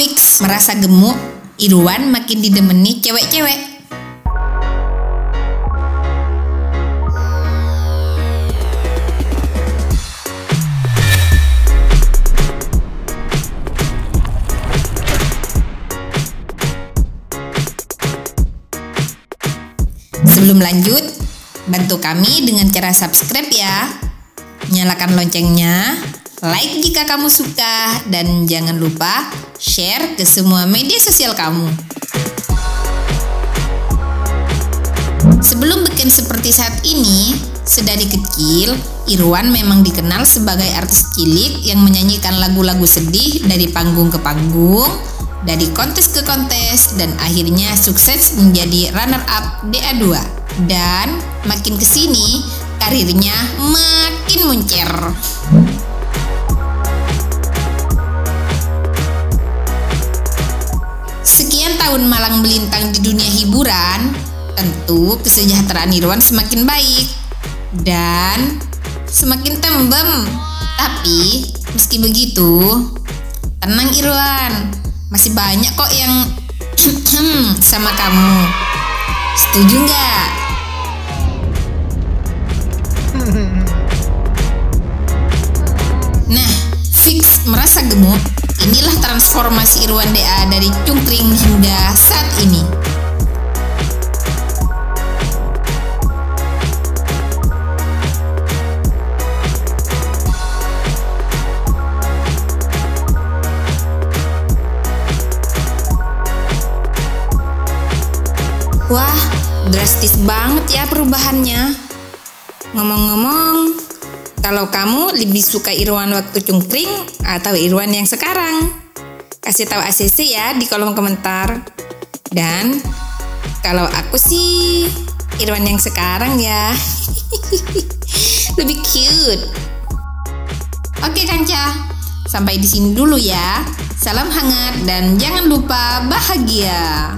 Fix merasa gemuk, Irwan makin didemeni cewek-cewek. Sebelum lanjut, bantu kami dengan cara subscribe ya. Nyalakan loncengnya, like jika kamu suka, dan jangan lupa share ke semua media sosial kamu. Sebelum bikin seperti saat ini, sedari kecil, Irwan memang dikenal sebagai artis cilik yang menyanyikan lagu-lagu sedih dari panggung ke panggung, dari kontes ke kontes, dan akhirnya sukses menjadi runner-up DA2. Dan makin ke sini, karirnya makin muncer. Tahun malang melintang di dunia hiburan, tentu kesejahteraan Irwan semakin baik dan semakin tembem. Tapi meski begitu, tenang Irwan, masih banyak kok yang sama kamu. Setuju nggak? Nah, fix merasa gemuk. Inilah transformasi Irwan DA dari cungkring hingga saat ini. Wah, drastis banget ya perubahannya. Ngomong-ngomong, kalau kamu lebih suka Irwan waktu cungkring atau Irwan yang sekarang? Kasih tahu ACC ya di kolom komentar. Dan kalau aku sih Irwan yang sekarang ya. lebih cute. Oke Kanca, sampai di sini dulu ya. Salam hangat dan jangan lupa bahagia.